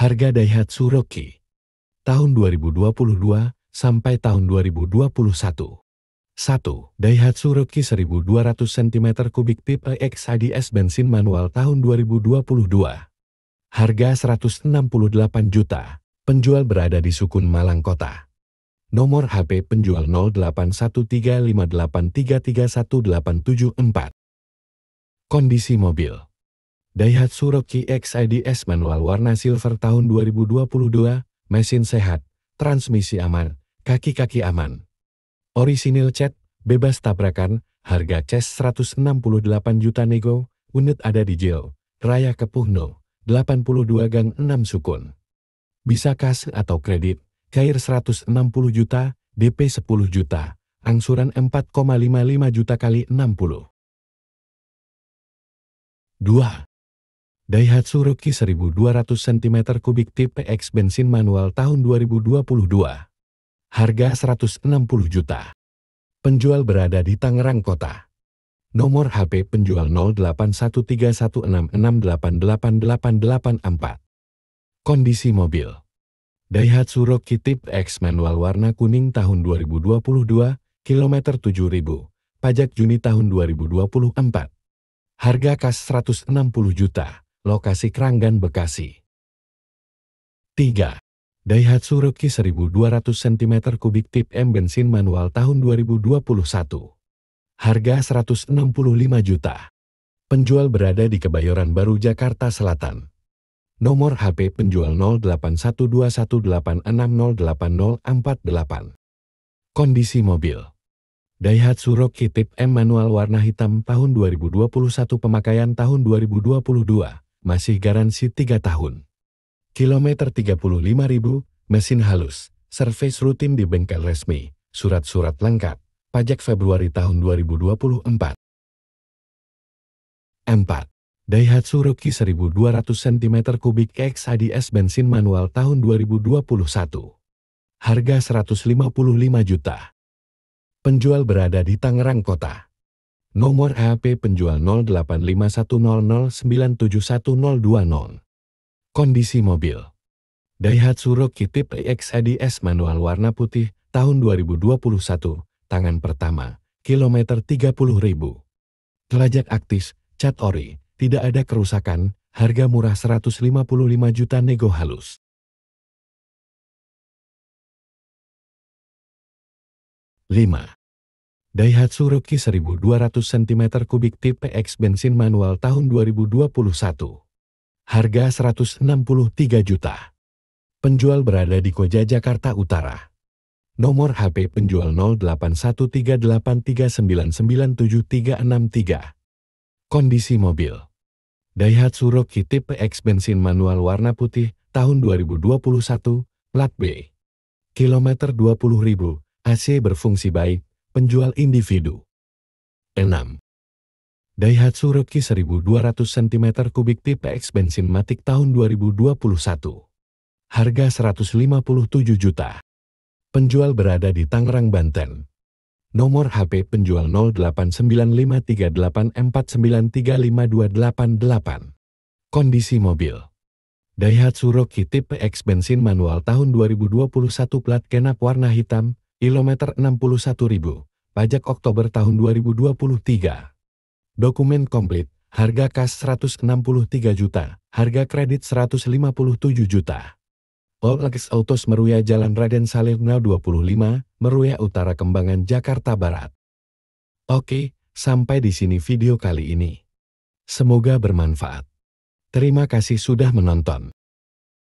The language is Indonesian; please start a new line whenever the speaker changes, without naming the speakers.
Harga Daihatsu Rocky tahun 2022 sampai tahun 2021. 1. Daihatsu Rocky 1200 cm3 tipe XADS bensin manual tahun 2022. Harga 168 juta. Penjual berada di Sukun Malang Kota. Nomor HP penjual 081358331874. Kondisi mobil Daihatsu Rocky X IDS manual warna silver tahun 2022, mesin sehat, transmisi aman, kaki-kaki aman. Orisinil cat, bebas tabrakan, harga cas 168 juta nego, unit ada di Jil, Raya Kepuhno, 82 gang 6 sukun. Bisa kas atau kredit, cair 160 juta, DP 10 juta, angsuran 4,55 juta kali 60. 2. Daihatsu Rocky 1200 cm3 tipe X bensin manual tahun 2022. Harga 160 juta. Penjual berada di Tangerang Kota. Nomor HP penjual 081316688884. Kondisi mobil. Daihatsu Rocky Tipe X manual warna kuning tahun 2022, kilometer 7000, pajak Juni tahun 2024. Harga kas 160 juta. Lokasi Keranggan, Bekasi. 3. Daihatsu Rocky 1200 cm3 tip M bensin manual tahun 2021. Harga 165 juta. Penjual berada di Kebayoran Baru, Jakarta Selatan. Nomor HP penjual 081218608048. Kondisi mobil. Daihatsu Rocky Tip M manual warna hitam tahun 2021 pemakaian tahun 2022 masih garansi 3 tahun. Kilometer 35.000, mesin halus, servis rutin di bengkel resmi, surat-surat lengkap, pajak Februari tahun 2024. 4. Daihatsu Rocky 1200 cm3 X bensin manual tahun 2021. Harga 155 juta. Penjual berada di Tangerang Kota. Nomor HP penjual 085100971020. Kondisi mobil. Daihatsu Rocky Tipe X ADS manual warna putih tahun 2021, tangan pertama, kilometer 30.000. Telajak aktis, cat ori, tidak ada kerusakan, harga murah 155 juta nego halus. Lima. Daihatsu Rocky 1200 cm3 tipe X bensin manual tahun 2021. Harga 163 juta. Penjual berada di Koja, Jakarta Utara. Nomor HP penjual 081383997363. Kondisi mobil. Daihatsu Rocky tipe X bensin manual warna putih tahun 2021, plat B. Kilometer 20.000, AC berfungsi baik, penjual individu. 6. Daihatsu Rocky 1200 cm3 tipe X bensin matik tahun 2021. Harga 157 juta. Penjual berada di Tangerang, Banten. Nomor HP penjual 08953849352888. Kondisi mobil. Daihatsu Rocky tipe X bensin manual tahun 2021 plat genap warna hitam, kilometer 61.000, pajak Oktober tahun 2023. Dokumen komplit, harga kas 163 juta, harga kredit 157 juta. Pollex Autos Meruya Jalan Raden Salirna 25, Meruya Utara Kembangan, Jakarta Barat. Oke, sampai di sini video kali ini. Semoga bermanfaat. Terima kasih sudah menonton.